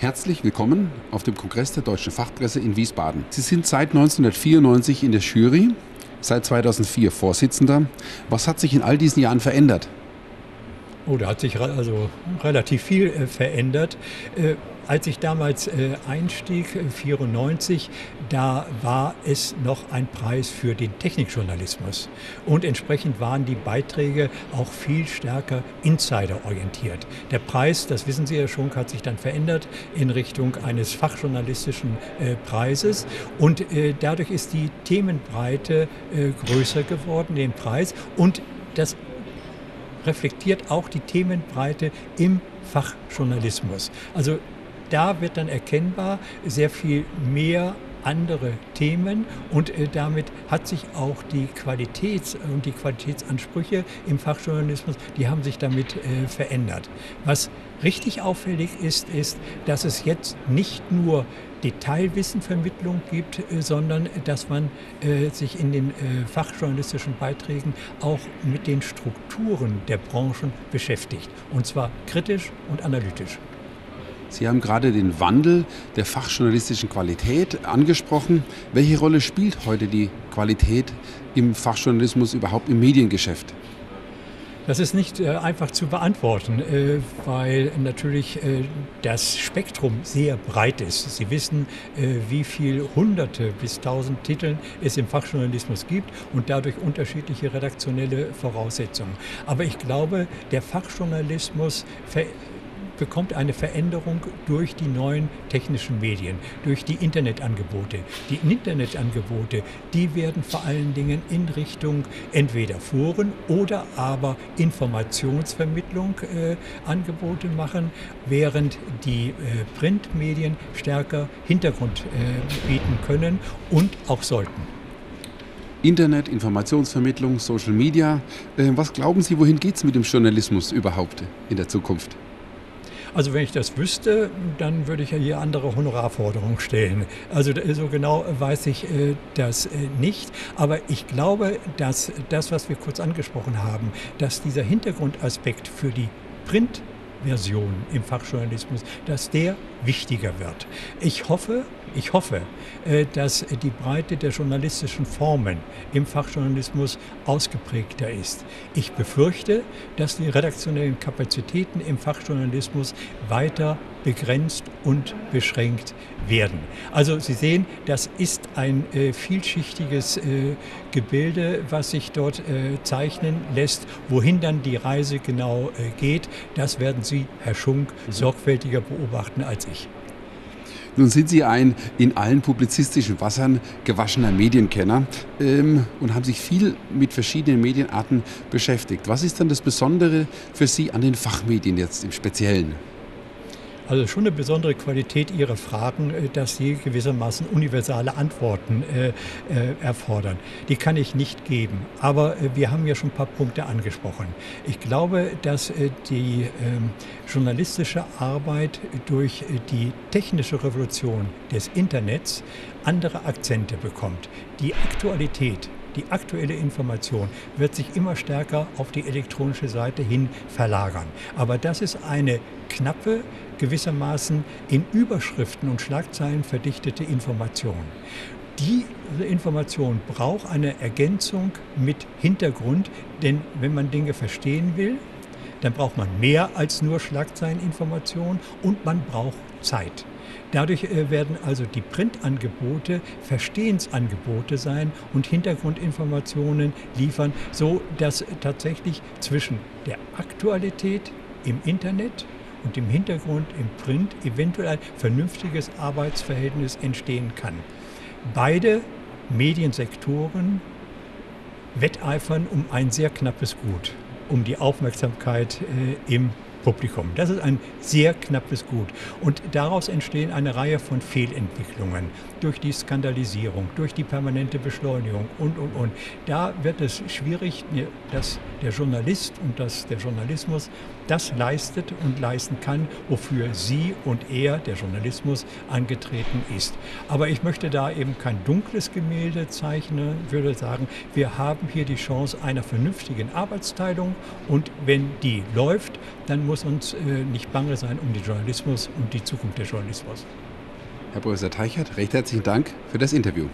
Herzlich willkommen auf dem Kongress der deutschen Fachpresse in Wiesbaden. Sie sind seit 1994 in der Jury, seit 2004 Vorsitzender. Was hat sich in all diesen Jahren verändert? Oh, da hat sich also relativ viel äh, verändert. Äh, als ich damals äh, einstieg, 1994, da war es noch ein Preis für den Technikjournalismus. Und entsprechend waren die Beiträge auch viel stärker insiderorientiert. Der Preis, das wissen Sie ja schon, hat sich dann verändert in Richtung eines fachjournalistischen äh, Preises. Und äh, dadurch ist die Themenbreite äh, größer geworden, den Preis. Und das reflektiert auch die Themenbreite im Fachjournalismus. Also da wird dann erkennbar sehr viel mehr andere Themen und äh, damit hat sich auch die Qualitäts- und die Qualitätsansprüche im Fachjournalismus, die haben sich damit äh, verändert. Was richtig auffällig ist, ist, dass es jetzt nicht nur Detailwissenvermittlung gibt, äh, sondern dass man äh, sich in den äh, fachjournalistischen Beiträgen auch mit den Strukturen der Branchen beschäftigt. Und zwar kritisch und analytisch. Sie haben gerade den Wandel der fachjournalistischen Qualität angesprochen. Welche Rolle spielt heute die Qualität im Fachjournalismus überhaupt im Mediengeschäft? Das ist nicht äh, einfach zu beantworten, äh, weil natürlich äh, das Spektrum sehr breit ist. Sie wissen, äh, wie viel Hunderte bis Tausend Titeln es im Fachjournalismus gibt und dadurch unterschiedliche redaktionelle Voraussetzungen. Aber ich glaube, der Fachjournalismus bekommt eine Veränderung durch die neuen technischen Medien, durch die Internetangebote. Die Internetangebote, die werden vor allen Dingen in Richtung entweder Foren oder aber Informationsvermittlung äh, Angebote machen, während die äh, Printmedien stärker Hintergrund äh, bieten können und auch sollten. Internet, Informationsvermittlung, Social Media. Äh, was glauben Sie, wohin geht es mit dem Journalismus überhaupt in der Zukunft? Also wenn ich das wüsste, dann würde ich ja hier andere Honorarforderungen stellen. Also so genau weiß ich äh, das äh, nicht. Aber ich glaube, dass das, was wir kurz angesprochen haben, dass dieser Hintergrundaspekt für die Print Version im Fachjournalismus, dass der wichtiger wird. Ich hoffe, ich hoffe, äh, dass die Breite der journalistischen Formen im Fachjournalismus ausgeprägter ist. Ich befürchte, dass die redaktionellen Kapazitäten im Fachjournalismus weiter begrenzt und beschränkt werden. Also Sie sehen, das ist ein äh, vielschichtiges äh, Gebilde, was sich dort äh, zeichnen lässt. Wohin dann die Reise genau geht, das werden Sie, Herr Schunk, sorgfältiger beobachten als ich. Nun sind Sie ein in allen publizistischen Wassern gewaschener Medienkenner ähm, und haben sich viel mit verschiedenen Medienarten beschäftigt. Was ist dann das Besondere für Sie an den Fachmedien jetzt im Speziellen? Also schon eine besondere Qualität Ihrer Fragen, äh, dass sie gewissermaßen universale Antworten äh, äh, erfordern. Die kann ich nicht geben. Aber äh, wir haben ja schon ein paar Punkte angesprochen. Ich glaube, dass äh, die ähm, journalistische Arbeit durch äh, die technische Revolution des Internets andere Akzente bekommt. Die Aktualität die aktuelle Information wird sich immer stärker auf die elektronische Seite hin verlagern. Aber das ist eine knappe, gewissermaßen in Überschriften und Schlagzeilen verdichtete Information. Diese Information braucht eine Ergänzung mit Hintergrund, denn wenn man Dinge verstehen will, dann braucht man mehr als nur Schlagzeileninformation und man braucht Zeit. Dadurch äh, werden also die Printangebote Verstehensangebote sein und Hintergrundinformationen liefern, so dass tatsächlich zwischen der Aktualität im Internet und im Hintergrund im Print eventuell ein vernünftiges Arbeitsverhältnis entstehen kann. Beide Mediensektoren wetteifern um ein sehr knappes Gut, um die Aufmerksamkeit äh, im Publikum. Das ist ein sehr knappes Gut. Und daraus entstehen eine Reihe von Fehlentwicklungen durch die Skandalisierung, durch die permanente Beschleunigung und, und, und. Da wird es schwierig, dass der Journalist und dass der Journalismus das leistet und leisten kann, wofür sie und er, der Journalismus, angetreten ist. Aber ich möchte da eben kein dunkles Gemälde zeichnen, würde sagen, wir haben hier die Chance einer vernünftigen Arbeitsteilung und wenn die läuft, dann muss uns äh, nicht bange sein um den Journalismus und die Zukunft des Journalismus. Herr Professor Teichert, recht herzlichen Dank für das Interview.